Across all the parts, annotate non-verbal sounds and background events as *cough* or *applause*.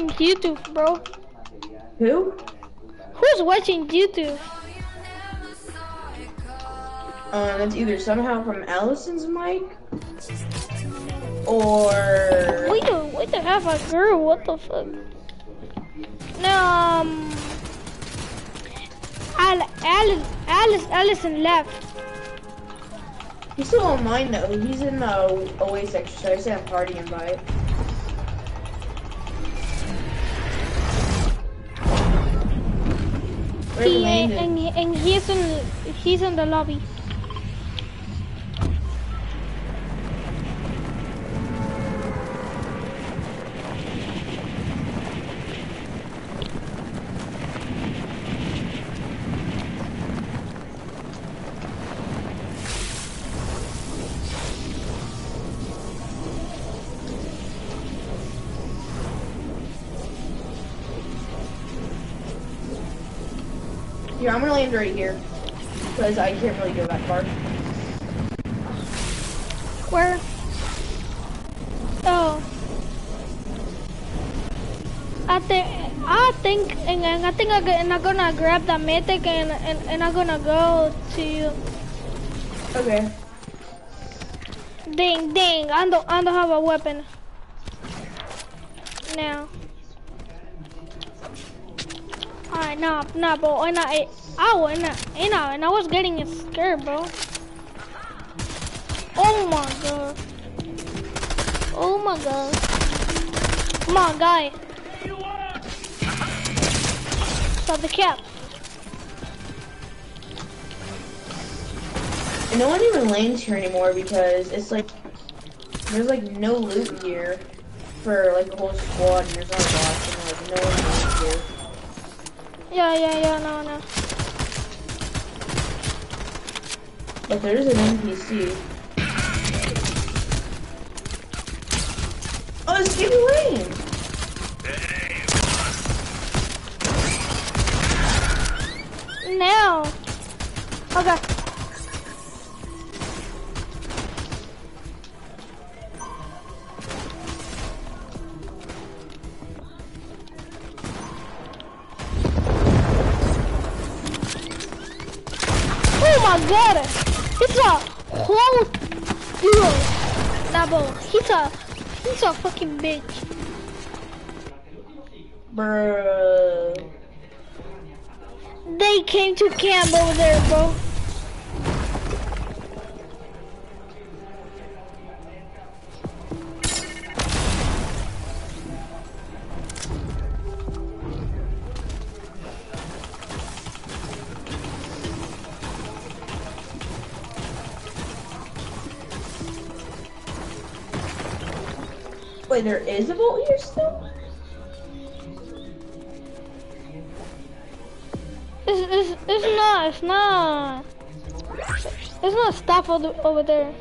watching YouTube, bro? Who? Who's watching YouTube? Um, it's either somehow from Allison's mic or We don't, we don't have a girl. What the fuck? No, um, Al, Alice, Alice, Allison left. he's still on mine though. He's in the away section, so I sent a party invite. Where He, and, and he's in, he's in the lobby. I'm gonna land right here. Because I can't really go that far. Where? Oh. I think I think and, and I think I and I'm gonna grab the mythic and, and and I'm gonna go to you. Okay. Ding ding. I don't I don't have a weapon. Now. Alright, nah, nah, bro. And I, I, and I, and I was getting scared, bro. Oh my god. Oh my god. Come on, guy. Stop the cap. No one even lands here anymore because it's like there's like no loot here for like a whole squad and there's not a boss and like no one lands here. Yeah, yeah, yeah, no, no. But there is an NPC. Oh, it's Skibby Lane! Now. Okay. He's a he's a fucking bitch. Bruh. They came to camp over there, bro. Wait, there is a vault here still? It's, it's, it's not, it's not. It's not stuff over, there.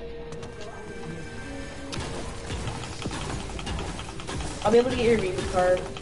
I'll be able to get your reboot card.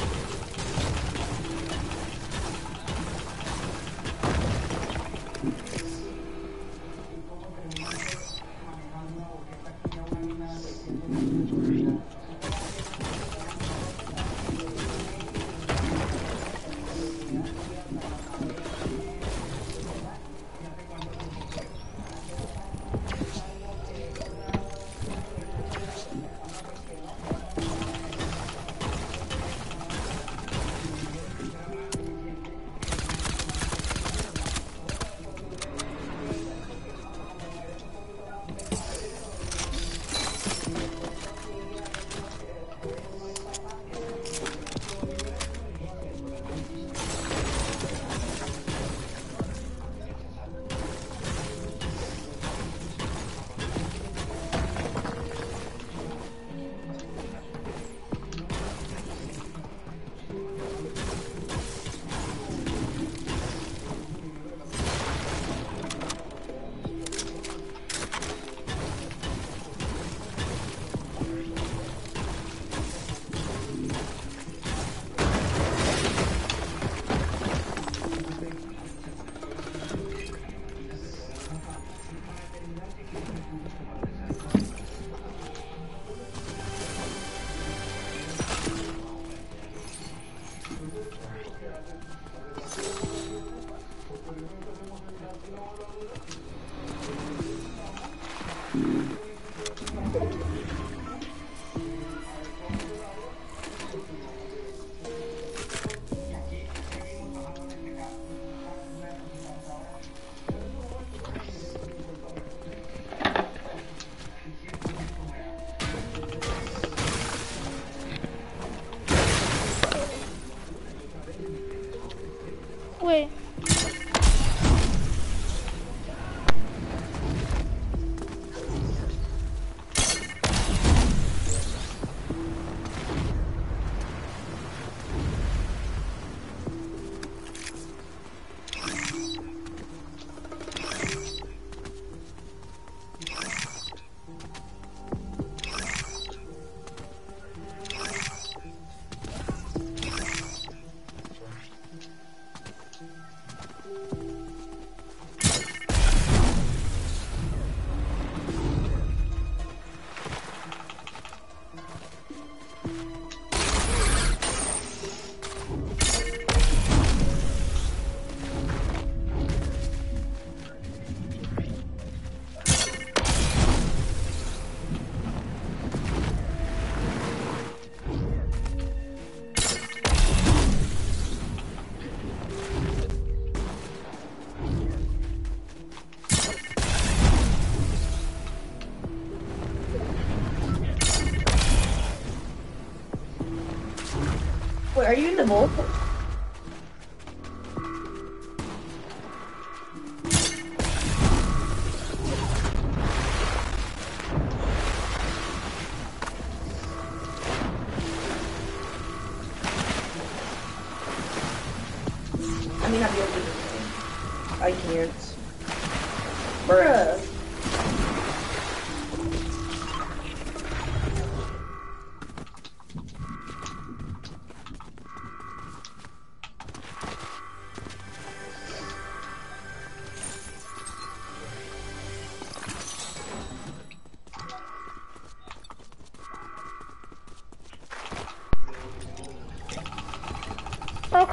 You in the vault?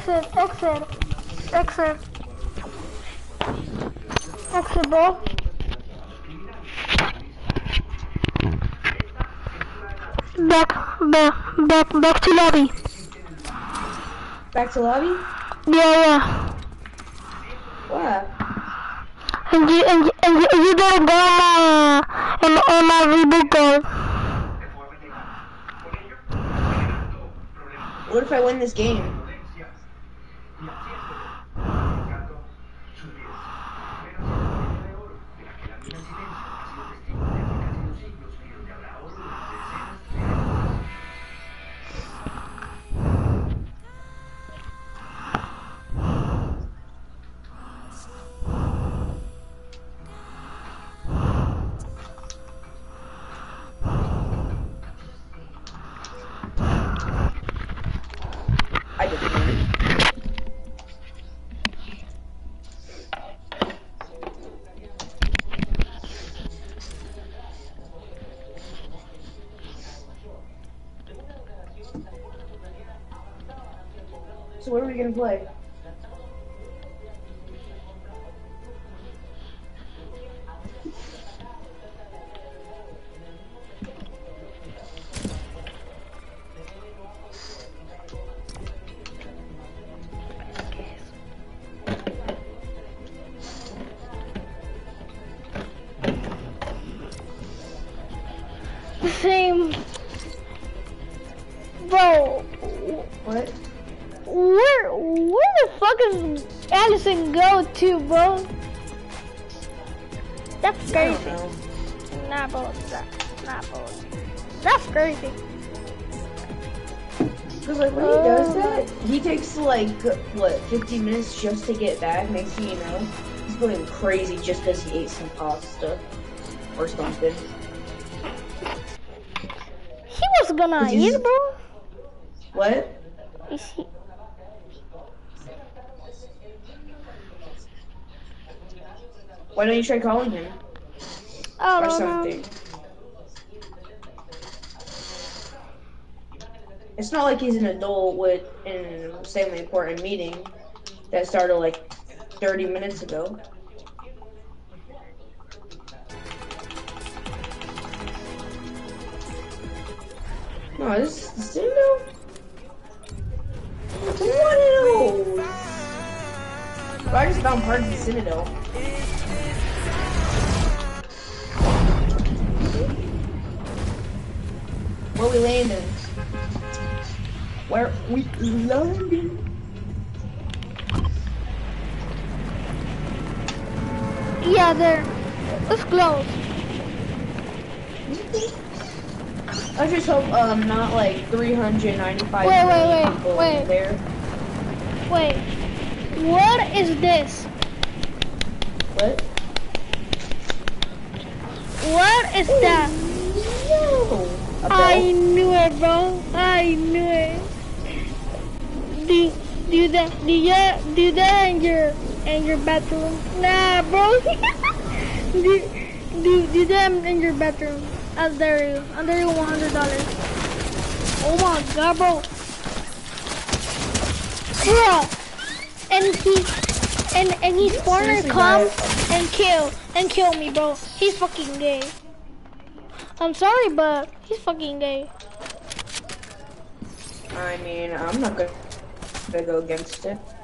Exit, exit, exit. Exit, bro. Back, back, back, back to lobby. Back to lobby? Yeah, yeah. What? And you, and you, and you, you better go on my, on, on my reboot code. What if I win this game? So what are we gonna play? Like what 15 minutes just to get back. Next thing you know, he's going crazy just because he ate some pasta or something. He was gonna eat, bro. What? Is he? Why don't you try calling him I or don't know. It's not like he's an adult with an extremely important meeting that started like 30 minutes ago. No, this is Citadel? What else? I just found part of the Citadel. Where we landing? Where we landing? Yeah, there. It's close. I just hope um not like 395 Wait, wait, wait, people wait. there. Wait. What is this? What? What is that? No. I knew it, bro. I knew it. Do do that? Do you do that in your in your bathroom? Nah, bro. *laughs* do do do that in your bathroom. I'll dare you. I'll dare you one hundred dollars. Oh my god, bro. Yeah. And he and and his partner seriously come bad. and kill and kill me, bro. He's fucking gay. I'm sorry, but he's fucking gay. I mean, I'm not gonna, gonna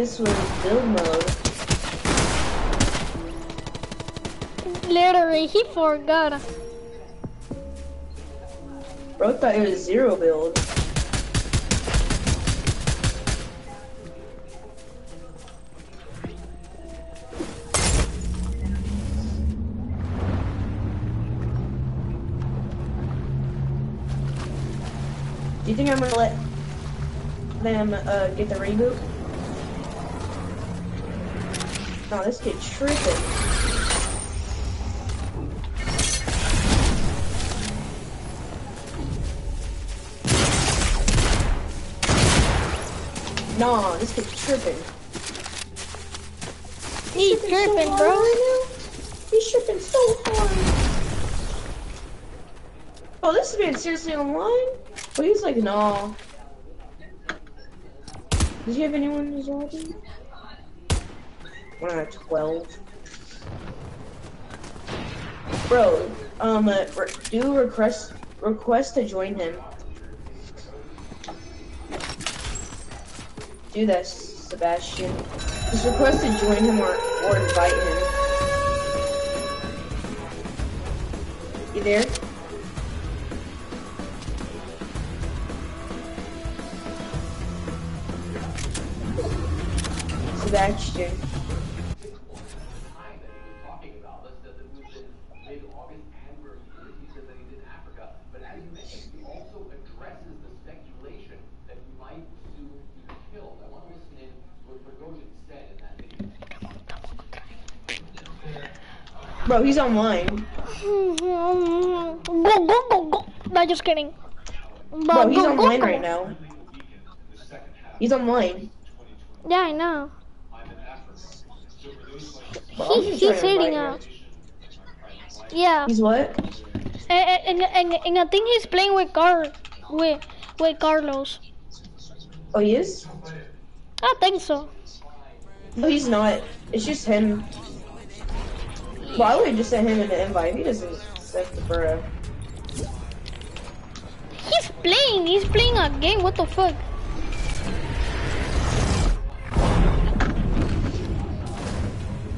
this was build mode. Literally, he forgot. Bro thought it was zero build. Do you think I'm gonna let them uh, get the reboot? No, this kid tripping. Nah, this kid's tripping. He's tripping, bro. He's tripping so hard. Oh, this is man seriously online? But he's like, nah. Does he have anyone in his out of twelve. Bro, um, uh, re do request request to join him. Do that, Sebastian. Just request to join him or, or invite him. You there? Sebastian. Bro, he's online. Go, go, go, go. No, just kidding. Bro, he's go, online go. right now. He's online. Yeah, I know. Bro, He, he's to out. Yeah. He's what? And, and, and, and I think he's playing with Car with with Carlos. Oh, he is? I think so. No, he's not. It's just him. Well, I would just send him an invite. He doesn't accept the bro. He's playing. He's playing a game. What the fuck?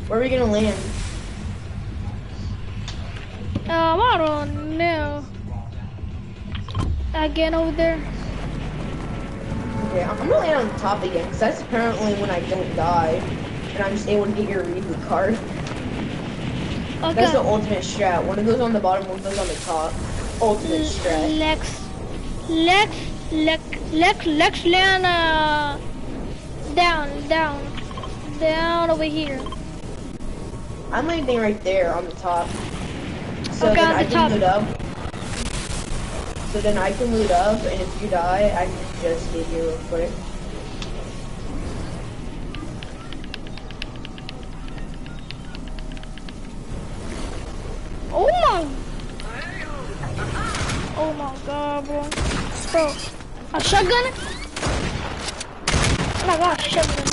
Where are we gonna land? Um, I don't know. Again over there. Okay, I'm gonna land on the top again, because that's apparently when I don't die. And I'm just able to get your reboot card. Okay. That's the ultimate strat. One goes on the bottom, one goes on the top. Ultimate strat. Lex, Lex, Lex, Lex, Lex, land uh, down, down, down over here. I'm landing right there on the top. So Okay, then I the can top. loot up. So then I can loot up, and if you die, I can just get you real quick. Oh bro, bro, a shotgun? Oh my god, shotgun.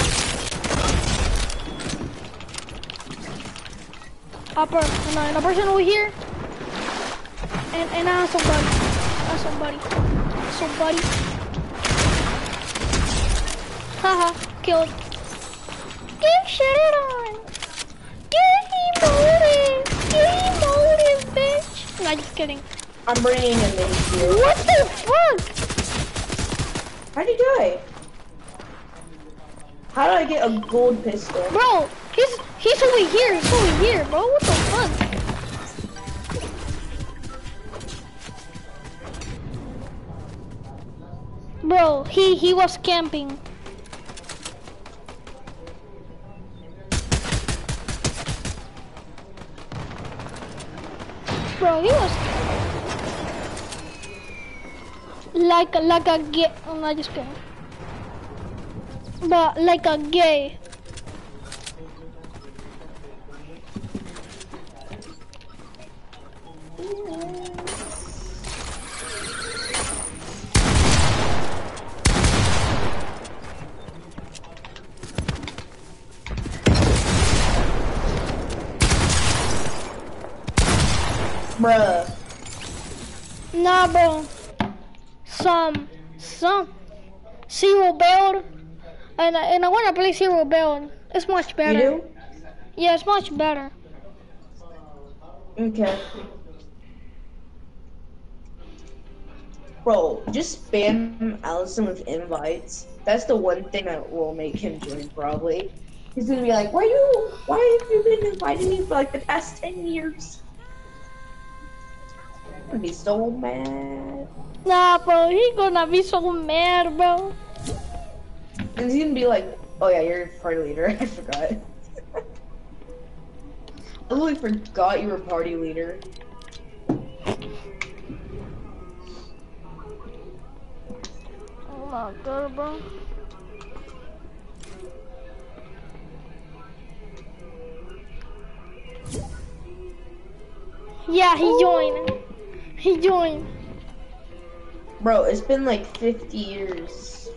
Upper, and a, and a person over here, and and uh, somebody, uh, somebody, somebody. Haha, killed. Get shit on. Get emotive. Get emotive, bitch. No, just kidding. I'm bringing him in here. What the fuck? How'd he die? How did I get a gold pistol? Bro, he's he's over here. He's over here, bro. What the fuck? Bro, he he was camping. Bro, he was like like a get. I'm oh, not just kidding. but like a gay. Bruh. Nah, bro. Some, some zero build, and I- and I wanna play zero build. It's much better. You do? Yeah, it's much better. Okay. Bro, just spam Allison with invites. That's the one thing that will make him join probably. He's gonna be like, why you why have you been inviting me for like the past ten years? Gonna be so mad. Nah, bro, he gonna be so mad, bro. And he's gonna be like, oh yeah, you're party leader. *laughs* I forgot. I totally forgot you were party leader. Oh my god, bro. Yeah, he joined. He joined. Bro, it's been like 50 years.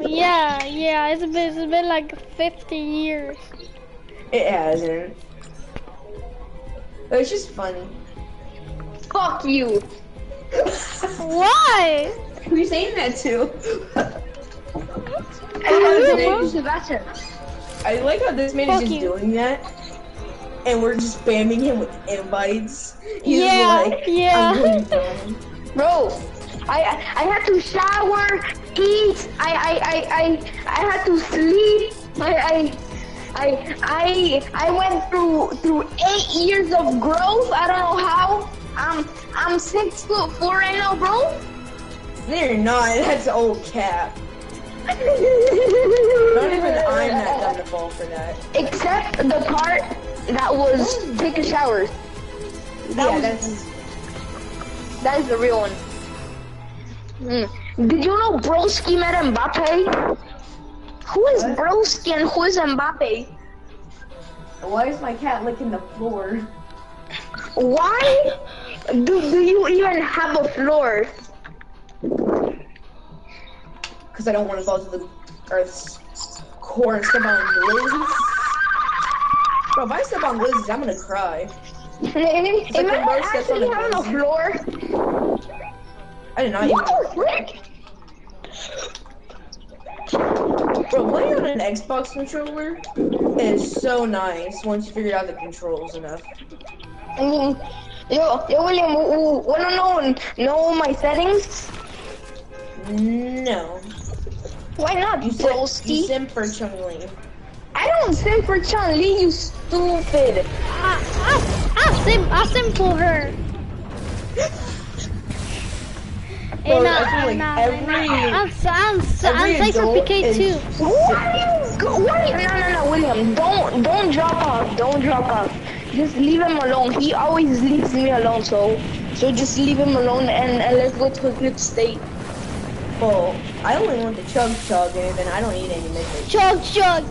Yeah, yeah, it's been, it's been like 50 years. It hasn't. It's just funny. Fuck you. Why? Who are you saying that to? Hey, Sebastian. I like how this man Fuck is just you. doing that. And we're just spamming him with invites. He's Yeah, like, yeah. I'm going fine. Bro, I I had to shower, eat. I I I I, I had to sleep. I I. I I I went through through eight years of growth. I don't know how. I'm I'm six foot four right now, bro. No, you're not. *laughs* That's old cap. *laughs* Not even I'm that dumb to fall for that. Except the part that was taking showers. That yeah, that's. that is the real one. Mm. Did you know Broski met Mbappe? Who is What? Broski and who is Mbappe? Why is my cat licking the floor? Why do, do you even have a floor? Because I don't want to go to the Earth's core and step on Lizzie's. Bro, if I step on Lizzie's, I'm gonna cry. Imagine when Bro steps on actually having a glizzy. floor. I did not even. What the frick? Bro, playing on an Xbox controller is so nice once you figure out the controls enough. I mean, yo, yo, William, wanna know know my settings? No. Why not, You sim, you Broski? sim for Chun-Li. I don't sim for Chun Li, you stupid. I, I, I sim, I sim for her. Bro, And I, I feel like I, every, I'm, I'm, I'm, I'm safe for adult PK too. What are you go- what are you- No, no, no, William, don't, don't drop off, don't drop off. Just leave him alone. He always leaves me alone, so, so just leave him alone and, and let's go to a good state. Well, I only want the chug jug, and then I don't need any midget. Chug, chug,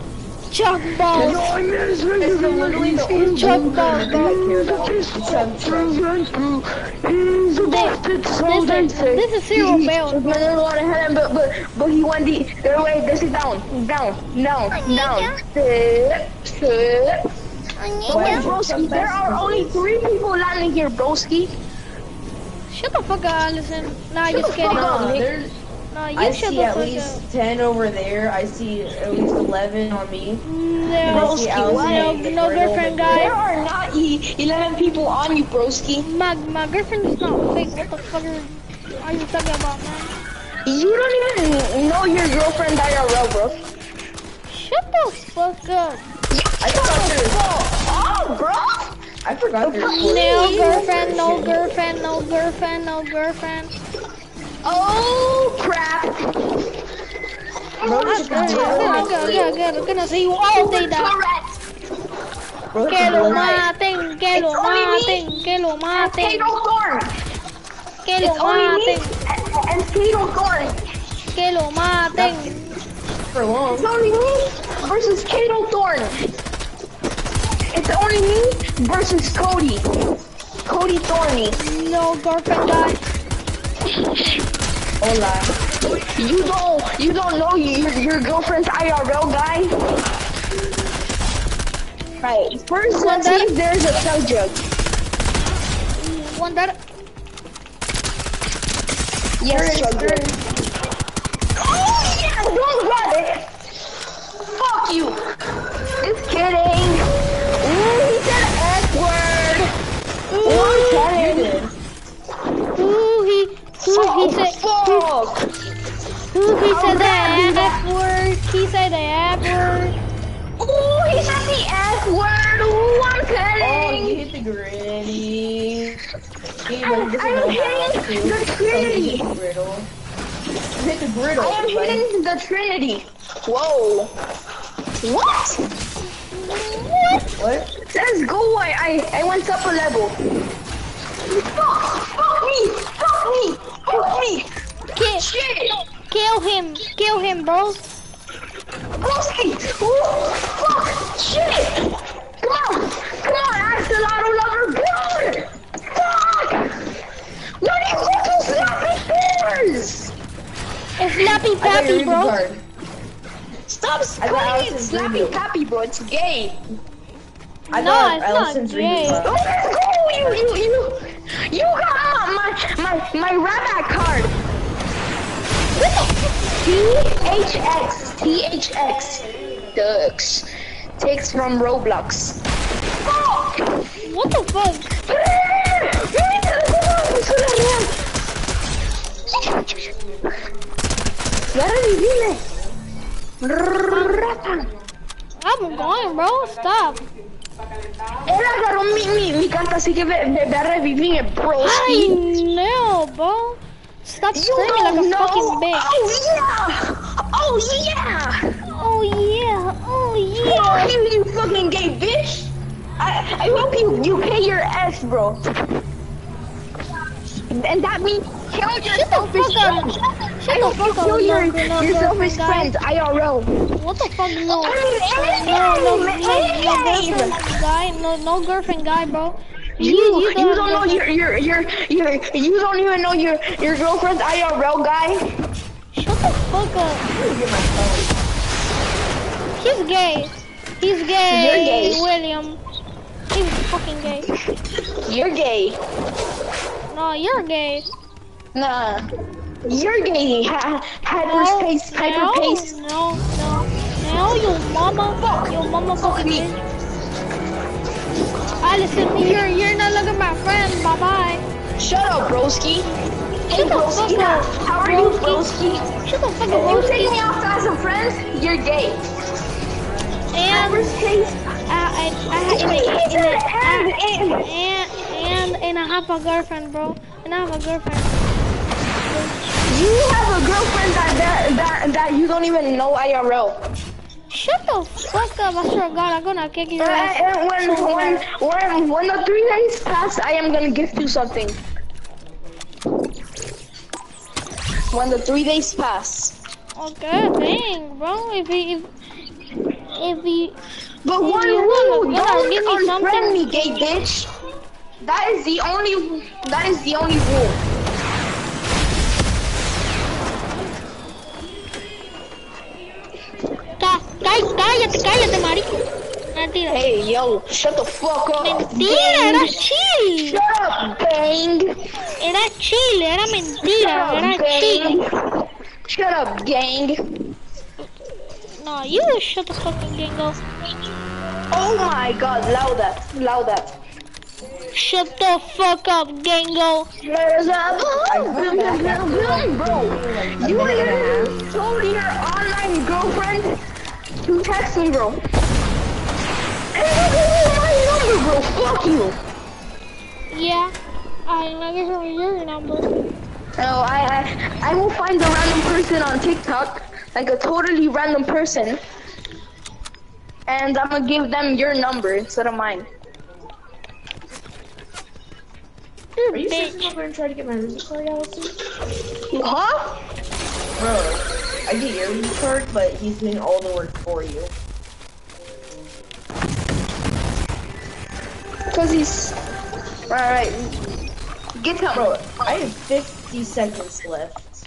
chug balls. That's the, literally the only Chug thing ball, I care about. The chug jug. This is, this is zero build. No, no, no, I had him, but, but, but he went the, their way, this is down, down, down, down. Sit, sit. Why Okay, is your broski, chug there are best? only three people landing here, broski. Shut the fuck up, Allison. Nah, just the kidding. fuck up. Nah, there's, Nah, you I see at least up. 10 over there. I see at least 11 on me. Mm, no, I see no, no girlfriend, over There are not e- 11 people on you, broski. My, my girlfriend's not fake. What the fuck are, you talking about, man? You don't even know your girlfriend IRL, bro. Shut the fuck up. I forgot your, Oh, bro. I forgot your. No girlfriend, no girlfriend, no girlfriend, no girlfriend. Oh, crap. Bro, I'm just good, continue I'm to good, make I'm good, I'm gonna see you all day that. Correct. Bro, Que lo that's maten, que lo It's only me. maten, que lo maten, Kato Thorn. que lo It's only me maten, and, and Kato Thorn. que lo maten. for long. It's only me versus Kato Thorn. It's only me versus Cody. Cody Thorny. No girlfriend guy. Hola. You don't you don't know your, your girlfriend's IRL guy? Right. First let's see if there's a cell jug. One that. Yes, He said the F word. Ooh, he said the F word. Ooh, I'm Oh, you hit the griddy. He I- like, doesn't I'm how hitting the Trinity. hit the griddle. You hit the griddle. I am hitting the Trinity. Whoa. What? What? Let's go. I, I, I went up a level. Fuck. Fuck me. Fuck me. Fuck me. Kill, Shit. kill him. Kill him, bro. Broski. Ooh, Fuck. Shit. Come on. Come on. Axolotl lover. God. Fuck. What are you fucking slapping bears? It's Slappy I got your Pappy, Ruby bro. card. Stop I got calling it Allison's slappy Ruby. pappy, bro. It's gay. I No, got it's not Allison's Ruby gay. card. Oh, let's go! You, you, you, you got my, my, my rabbit card. THX, THX, Ducks, takes from Roblox. Fuck! What the fuck? Ya revivime. Rata. I'm going, bro. Stop. Él agarró mi, mi, mi carta, así que ve, ve, ve a revivirme, I broski. know, bro. Stop You screaming like a know. fucking bitch. Oh yeah! Oh yeah! Oh yeah, oh Fuck yeah. you, you fucking gay bitch! I, I hope you, you pay your ass, bro. And that means kill your Shut the selfish fuck up. friends. Shut the fuck up, kill your, no, no, your no, selfish guy. friends, IRL. What the fuck? No. I mean, No, no, no, any no, game, no any girlfriend game. guy, no, no girlfriend guy, bro. You, you, have don't know your, your, your, your, you don't even know your, your girlfriend's IRL guy. Shut the fuck up. Get my phone. He's gay. He's gay, You're gay. William. He's fucking gay. You're gay. No, you're gay. Nah. You're gay. Ha- hyperspace, no, hyperpace. No, no, no, you mama, you mama fucking me. Bitch. Allison, you're you're not looking my friend. Bye bye. Shut up, broski. Hey, broski. How are you, broski. Shut the fuck If you up, take me off as a friend, you're gay. And Hyperspace. Uh, I, I, I, and, and, and I have a girlfriend, bro. And I have a girlfriend. You have a girlfriend that, that, that, that you don't even know IRL. Shut the fuck up! I swear to God, I'm gonna kick your And, ass. and when, so when, when, when the three days pass, I am gonna gift you something. When the three days pass. Oh, okay, dang, bro. If he, if, if he, But If one you rule, don't give me unfriend something- me, gay bitch. That is the only, that is the only rule. Cállate, cállate, marico. Mentira. Hey, yo, shut the fuck up. Mentira, era chill. Shut up, gang. Era chill, era Shut mentira, era up, chill. gang. Shut up, gang. No, you shut the fucking gango. Oh my god, louder, louder. Shut the fuck up, gango. There's a boom, boom, boom, boom, bro. You literally told your online girlfriend to text me, bro. And you gave me my number, bro. Fuck you. Yeah, I'm not gonna give your number. No, I, I, I will find a random person on TikTok, like a totally random person, and I'm gonna give them your number instead of mine. Are you bitch. serious? I'm gonna try to get my Ruby card, Allison? Huh? Bro, I get your card, but he's doing all the work for you. Cause he's. Alright. Get him. Bro, I have 50 seconds left.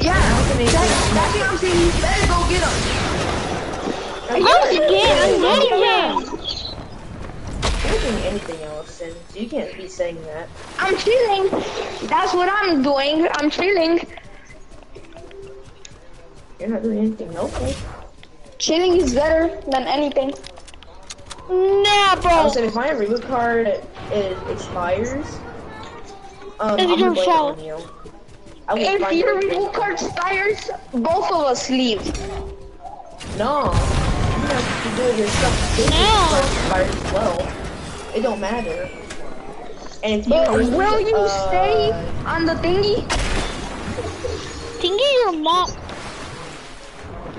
Yeah, How can I that's, that's what I'm saying. You better go get him. I'm scared. I'm getting him. You're doing anything else, and you can't be saying that. I'm chilling. That's what I'm doing. I'm chilling. You're not doing anything else. eh? Chilling is better than anything. Nah, bro. Also, if my reboot card is, expires, um, It's I'm your gonna blame fault. on you. I If your reboot card expires, both of us leave. No, you have to do it yourself. If No. expires as well. It don't matter. And if you But lose, will you uh, stay on the thingy? Thingy your mom.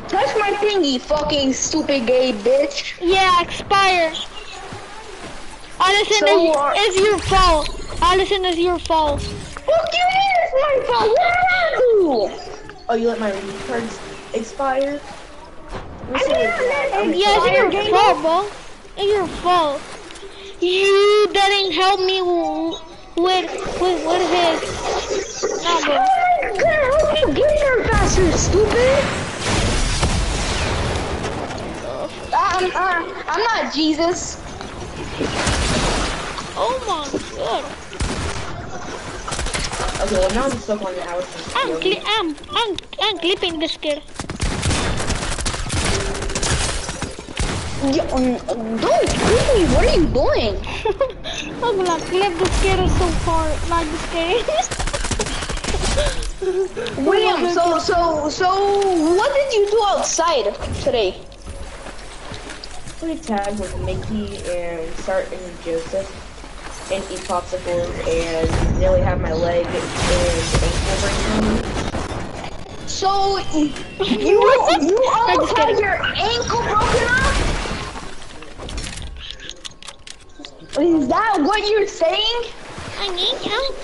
Touch my thingy, fucking stupid gay bitch. Yeah, expire. Allison, So, it's, uh, it's your fault. Allison, it's your fault. Fuck you, it's my fault. What did I do? Oh, you let my cards expire? I did not let Yeah, it's your fault, bro. It's your fault. You didn't help me with with with his. Nah, bro. I'm gonna help you get there faster, stupid. I'm, uh, I'm not Jesus. Oh my god. Okay, well now I'm stuck on the house. I'm cli- I'm I'm I'm clipping this kid. Yeah, um, don't kill me. What are you doing? *laughs* I'm gonna clip this kid so far. Not just kidding. William, so, so, so, what did you do outside today? Play tag with Mickey and Sart and Joseph and eat popsicles and nearly have my leg and ankle break on me. So, you, you almost had your ankle broken off? Is that what you're saying? I need help.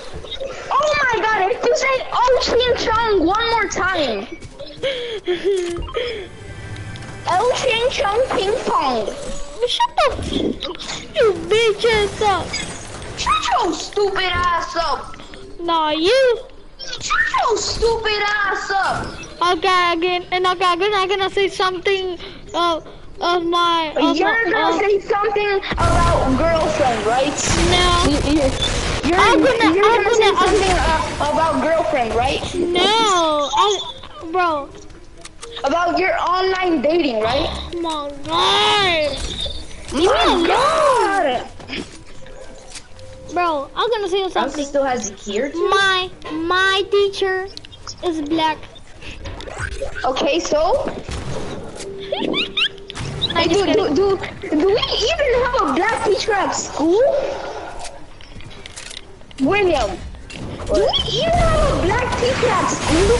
Oh my god, if you say Oh Ching Chong one more time. *laughs* El Ching Chong Ping Pong. Shut the you bitch ass up. Shut your stupid ass up. Nah, you. Shut your stupid ass up. Okay, again, and okay, again, I'm gonna say something uh, of my. Of You're my, gonna uh, say something about girlfriend, right? no, You- you- You're, I'm gonna- you're I'm gonna, say gonna- something uh, about girlfriend, right? no, I, bro. About your online dating, right? Oh my god, My God! bro. I'm gonna say House something. still has the key or two? My my teacher is black. Okay, so I do, do, do, do we even have a black teacher at school? William, do we even have a black teacher at school?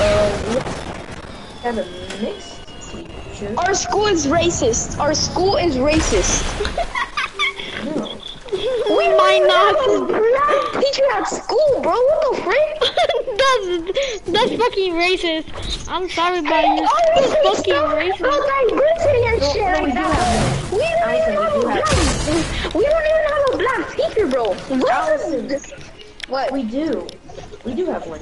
Uh, we have a mixed teacher. Our school is racist. Our school is racist. No. We might not. have a black teacher at school, bro. What the frick? *laughs* that's that's fucking racist. I'm sorry, but Hey, you're always fucking stuff racist. About diversity and No, shit no, like we do that. have We don't even have a black. We don't even have a black teacher, bro. What? Allison. What? We do. We do have one.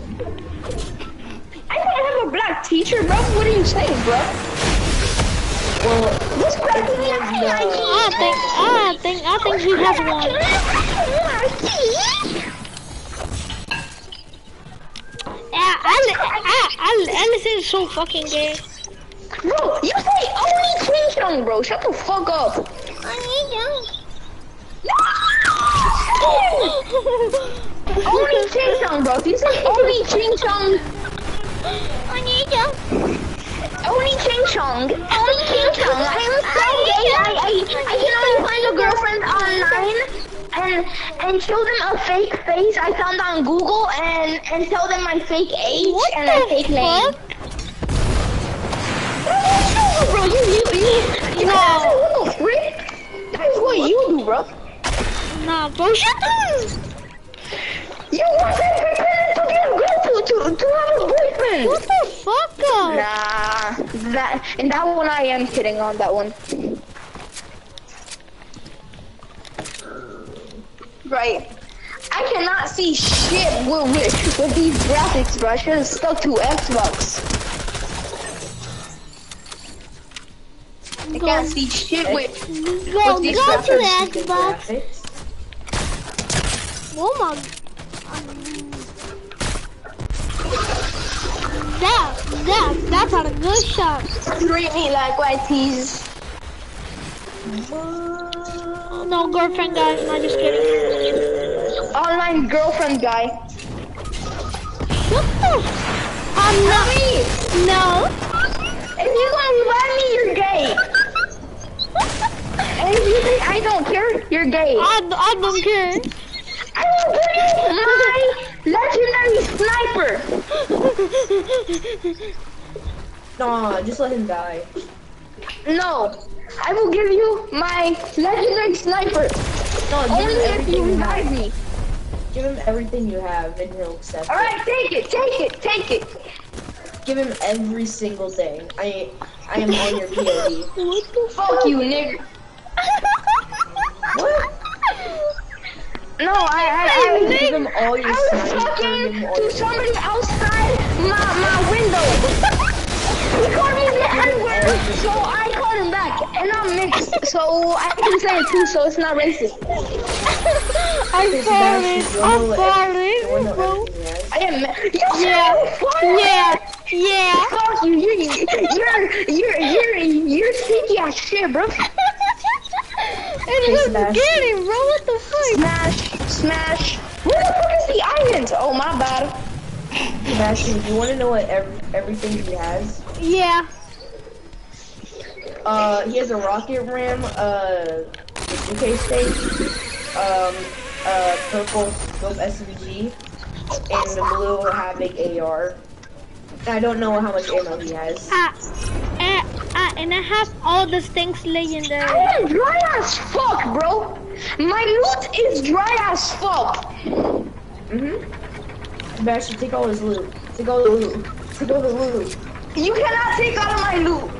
I have a black teacher, bro. What are you saying, bro? Well, What's black It's me? in the- I think I think I think he has one. Yeah, Al- Al- Al- Allison is so fucking gay. Bro, you say only Ching Chong, bro. Shut the fuck up. Only Ching Chong, bro. If you say only Ching Chong, only Ching Chong, only Ching Chong. I'm so gay. I, I, I can only find a girlfriend online and and show them a fake face I found on Google and and tell them my fake age What and my fake name. fuck? Bro, you, you, you, you No. what the frick? That's what you do, bro. Nah, bro, shut up. You want to to be a girl to to, to have a boyfriend. What the fuck? Nah, that and that one I am kidding on that one. Right. I cannot see shit with, with, with these graphics, bro. I should have stuck to Xbox. I can't see shit with. Go, With these go to graphics, The Xbox. Oh my. That, that, that's not a good shot. Treat me like white tees. Uh, no girlfriend, guys. I'm just kidding. Online girlfriend guy. What the? I'm not. No. If you gonna let me, you're gay. *laughs* And if you think I don't care, you're gay. I, I don't care. I will give you my legendary sniper. Nah, just let him die. No, I will give you my legendary sniper. No, give Only him if everything you revive me. Give him everything you have, and he'll accept All it. right, take it, take it, take it. Give him every single thing. I, I am on your POV. What the Fuck you, nigga. What? *laughs* No, I, I, I, Give him all your I was talking give him all to somebody outside my, my window. *laughs* he called me the N-word, so I called him back. And I'm mixed, so I can say it too, so it's not racist. *laughs* I'm sorry. I'm you wanna know sorry. everything- you wanna know bro. everything he has? I am. *laughs* Yeah. Yeah. Yeah. Fuck you. You're you're you're you're you're sneaky as shit, bro. It was Sebastian. getting, bro. What the fuck? Smash, smash. Where the fuck is the island? Oh my bad. Sebastian, you want to know what ev- everything he has? Yeah. Uh, he has a rocket ram, uh, UK state, um, uh, purple scope SVG, and the blue Havoc AR. I don't know how much ammo he has. Ah, and I have all the things legendary. I am dry as fuck, bro. My loot is dry as fuck. Mm-hmm. Sebastian, take all his loot. Take all the loot. Take all the loot. You cannot take all of my loot.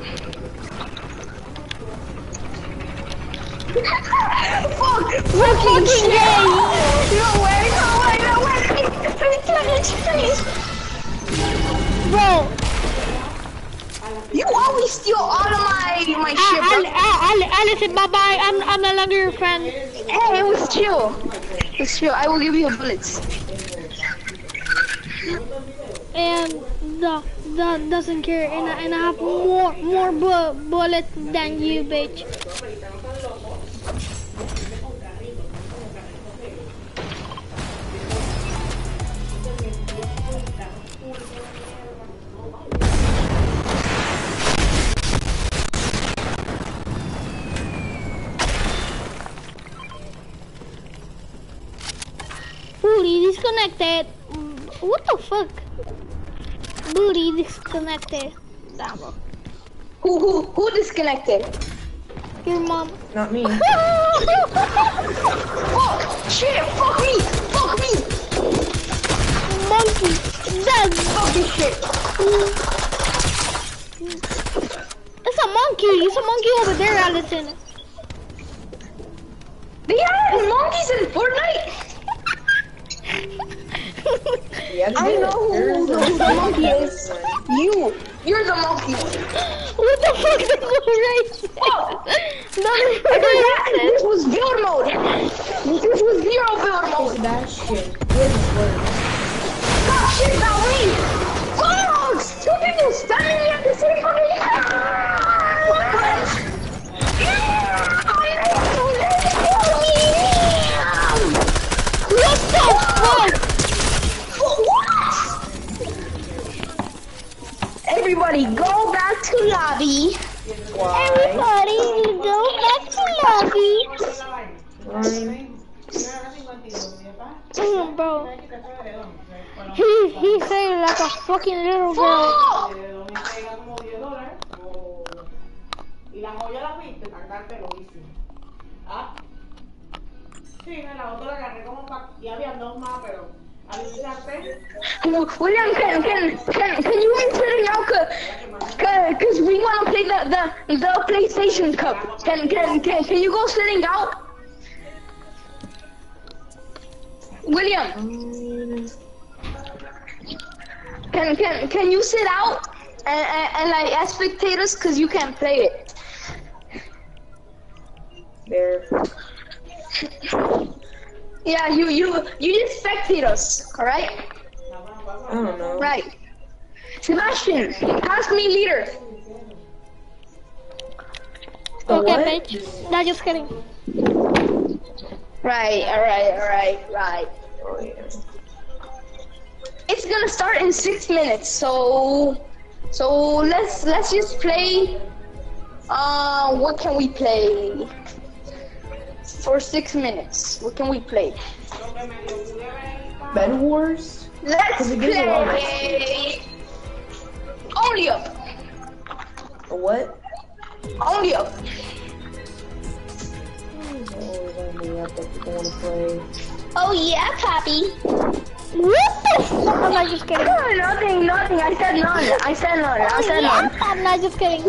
*laughs* fuck, fucking shit. No way, no way, no way. Please, please, please. Bro, You always steal all of my my ah, shit, bro. Ali, ah, bye bye. I'm, I'm no longer your friend. Hey, it was chill. It was chill. I will give you bullets. And the, the doesn't care. And I, and I have more, more bu bullets than you, bitch. Disconnected. Damn. Who who who disconnected? Your mom. Not me. Fuck! *laughs* Oh, shit! Fuck me! Fuck me! Monkey. That's Fuck this shit! It's a monkey. It's a monkey over there, Allison. They have monkeys in Fortnite. *laughs* Yeah, I they- know who there's the, who the monkey *laughs* is. You. You're the monkey. what the fuck is this *laughs* Fuck! racist? That I is forgot this was build mode. This was zero build mode. Sebastian, where's his word? Stop shit about me. Fox! Two people standing at the same fucking time. Why? Everybody, go back to lobby. Mm, bro. He, he said like a fucking little girl. La la. ¿Ah? Sí, me la otra la agarré como pa... Y había dos más, pero William, can can can can you be sitting out? Cause, cause we want to play the the the PlayStation Cup. Can can can can you go sitting out? William, can can can you sit out and and, and like as spectators? Cause you can't play it. There. Yeah, you you you just spectate us, all right? I don't know. Right. Sebastian, pass me leader. The okay, what? bitch. No, just kidding. Right, all right, all right, right. Oh, yeah. It's gonna start in six minutes, so so let's let's just play. Uh, what can we play? For six minutes, what can we play? Bed Wars? Let's Because it gives a lot of play. Only up, Or what? only up. There's always only up that people want to play. Oh yeah, Poppy. What the fuck? I'm not just kidding. Oh, nothing, nothing. I said none. I said none. I said oh, none. I'm not just kidding.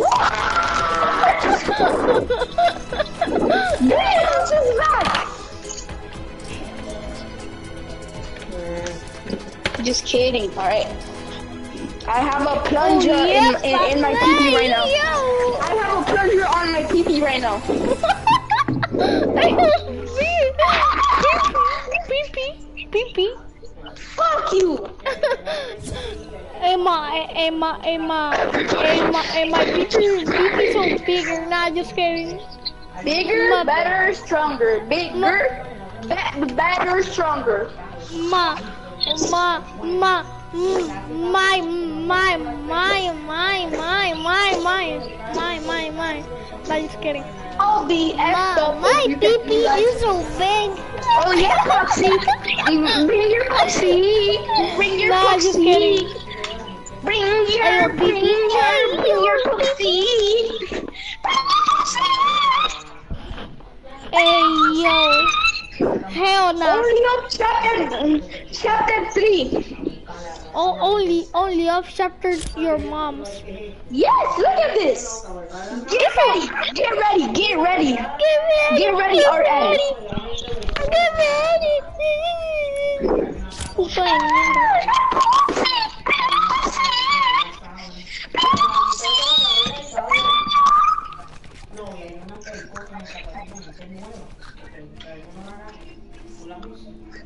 *laughs* Damn, she's back. Just kidding. All right. I have a plunger Oh, yes, in, in, in my PP right now. Yo. I have a plunger on my PP right now. Pee pee. Fuck you. Emma, Emma, Emma, Emma, Emma, pee pee so bigger. Nah, just kidding. Bigger, Mother. better, stronger. Bigger, be- better, stronger. Ma, ma, ma, my, my, my, my, my, my, my, my, my, my. Nah, just kidding. I'll be Ma, my if you pee can pee do that. is so big. Oh yeah, Foxy. *laughs* Bring your pussy. Bring your Nah, kidding. Bring your, bring your, bring your pussy. Hey, yo. Hell no. Only up chapter, chapter three. Oh, only, only up chapter your mom's. Yes, look at this. Get ready, get ready, get ready. Get ready. Get ready, Get ready. Get ready.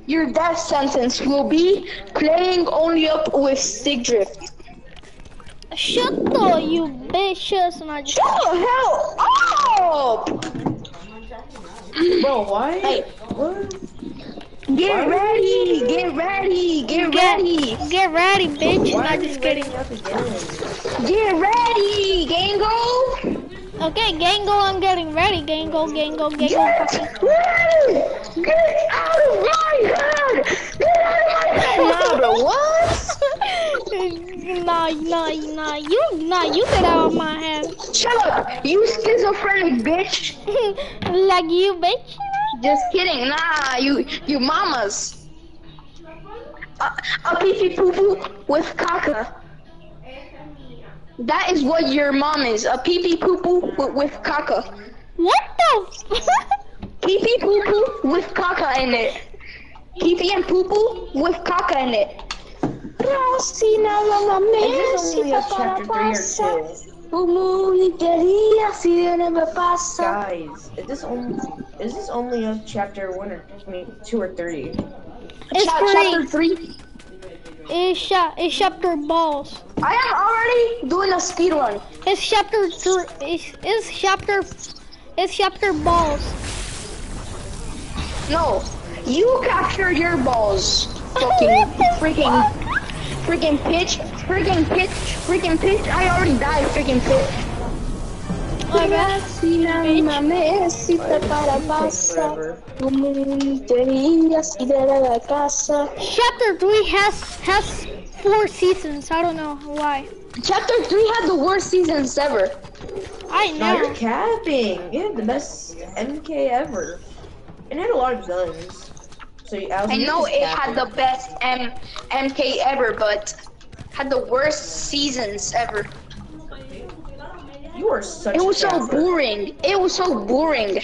Your death sentence will be playing only up with stick drift. Shut the you bitches and I just Shut the hell up! Bro, why? Hey. What? Get ready, get ready, get ready, get ready, bitch. Why Not are just kidding. up again? get ready, Gango! Okay, Gango, I'm getting ready. Gango, Gango, Gango. Get ready! Get out of my head! Get out of my head! Nah, bro, what? *laughs* nah, nah, nah. You, nah, you get out of my head. Shut up, you schizophrenic bitch! *laughs* like you, bitch. Just kidding, nah, you, you mamas. Uh, a, a pee pee poo poo with caca. That is what your mom is, a pee pee poo poo with, with caca. What the? *laughs* Pee pee poo poo with caca in it. Pee pee and poo poo with caca in it. Rosina, mamá, Is this only up chapter 3 or 2? Guys, is this only is this only up chapter 1 or I mean 2 or 3? it's Cha- three. chapter three. It's, cha- it's chapter balls. I am already doing a speed run. It's chapter three. It's, it's chapter. It's chapter balls. No, you capture your balls. Fucking *laughs* freaking, freaking pitch, freaking pitch, freaking pitch. I already died, freaking pitch. Okay. mamecita para pasar. Como te irías y de la casa. Chapter three has has four seasons. I don't know why. Chapter 3 had the worst seasons ever. I Now you're know. capping. You had the best MK ever. And it had a lot of guns. So you- I, was I know just it had the best M MK ever, but had the worst seasons ever. You are such. It a was so boring. It was so boring.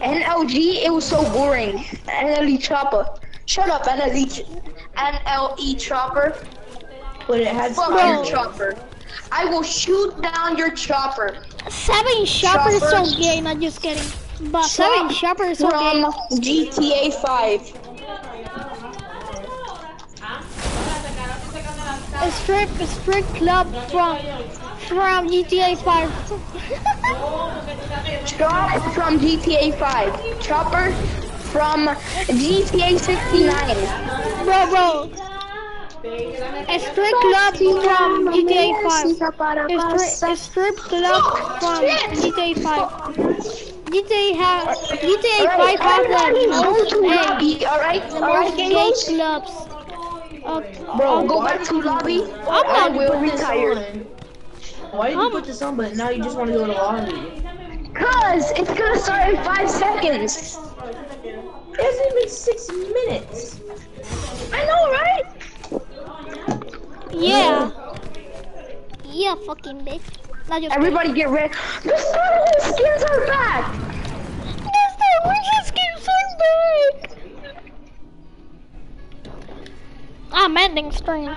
NLG, it was so boring. NLE Choppa. Shut up, NLE. NLE Choppa. But it had Fuck fire. your chopper. I will shoot down your chopper. Seven Shopper is so Shoppers. gay, not just kidding. But Seven Shopper is so From gay. GTA 5. A strip, a strip club from from GTA 5. Chop from GTA 5. Chopper from GTA 69. bro, bro. A strip club from GTA 5. A, strip club from GTA 5. GTA has GTA 5 has Everybody the go most to gay, lobby, alright? the Alright, most gay clubs. Of, Bro, uh, go back to lobby. I'm I not will Put retire. Why did you put this on? But now you just want to go to lobby. Cause it's gonna start in five seconds. It hasn't been six minutes. I know, right? Yeah. Yeah, fucking bitch. Not just Everybody get ready. The Star Wars skins are back. The Star Wars skins are back. I'm ending stream.